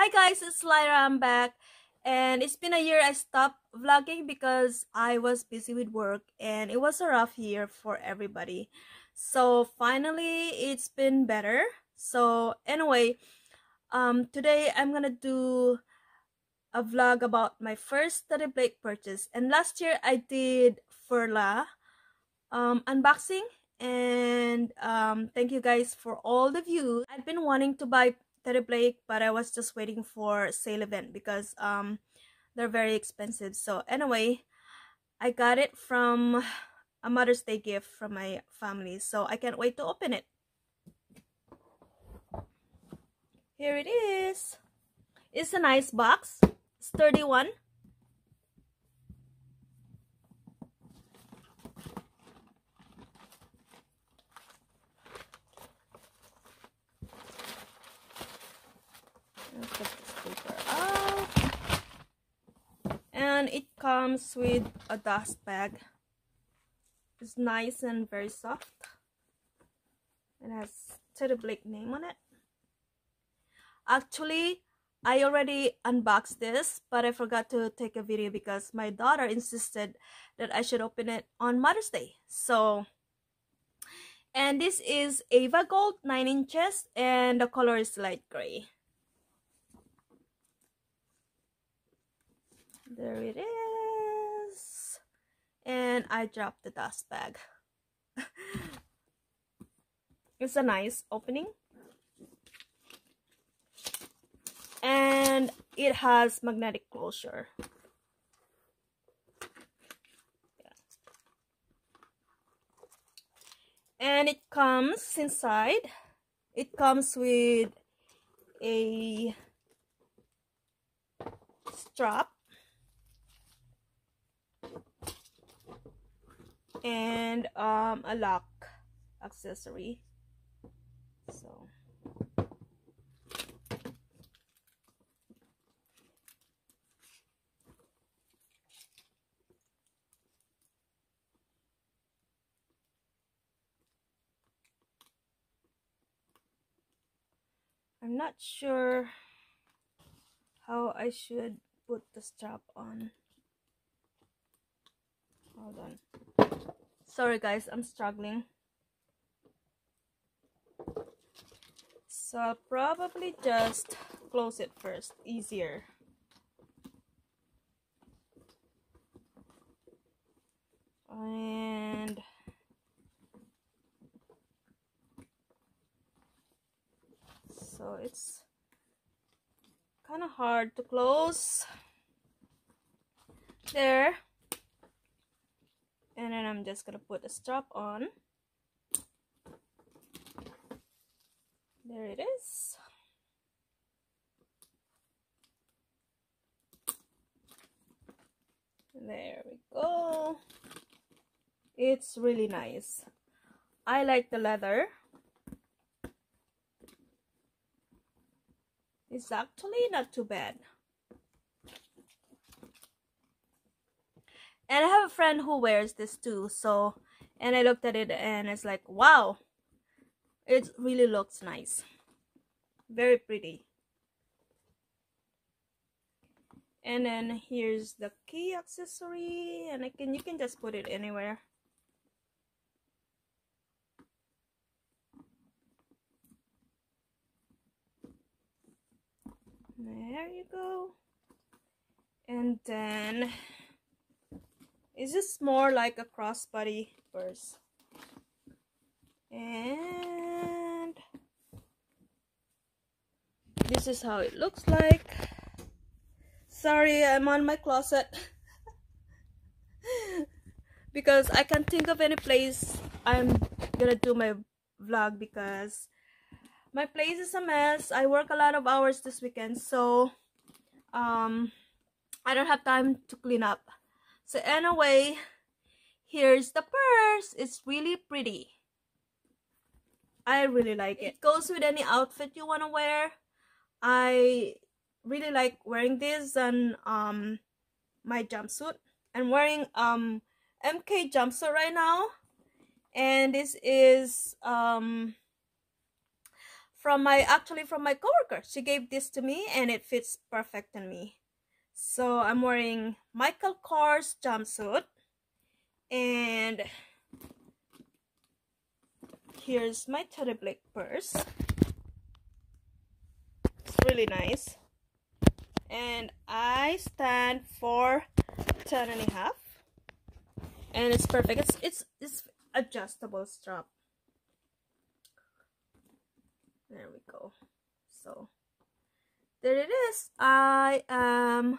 Hi guys, it's Lyra. I'm back. And it's been a year I stopped vlogging because I was busy with work and it was a rough year for everybody. So finally, it's been better. So anyway, um, today I'm gonna do a vlog about my first Teddy Blake purchase. And last year I did Furla um, unboxing and um, thank you guys for all the views. I've been wanting to buy Teddy Blake, but I was just waiting for sale event because um they're very expensive. So anyway, I got it from a Mother's Day gift from my family. So I can't wait to open it. Here it is. It's a nice box. Sturdy one. And it comes with a dust bag. It's nice and very soft. It has Teddy Blake name on it. Actually I already unboxed this but I forgot to take a video because my daughter insisted that I should open it on Mother's Day. So and this is Ava Gold 9 inches and the color is light gray There it is. And I dropped the dust bag. it's a nice opening. And it has magnetic closure. And it comes inside. It comes with a strap and um, a lock accessory. So. I'm not sure how I should put the strap on. Hold on sorry guys i'm struggling. So I'll probably just close it first easier. And so it's kind of hard to close. There and then I'm just gonna put a strap on. There it is. There we go. It's really nice. I like the leather. It's actually not too bad and I have a friend who wears this too so and I looked at it and it's like wow it really looks nice. Very pretty. And then here's the key accessory and I can you can just put it anywhere. There you go. And then is this more like a crossbody purse? And this is how it looks like. Sorry, I'm on my closet. because I can't think of any place I'm gonna do my vlog because my place is a mess. I work a lot of hours this weekend, so um, I don't have time to clean up. So anyway, here's the purse. It's really pretty. I really like it. It goes with any outfit you want to wear. I really like wearing this and um my jumpsuit. I'm wearing um MK jumpsuit right now. And this is um from my actually from my coworker. She gave this to me and it fits perfect on me. So I'm wearing Michael Kors jumpsuit and here's my Teddy Blake purse. It's really nice. And I stand for 10 and a half. And it's perfect. It's it's it's adjustable strap. There we go. So there it is. I am...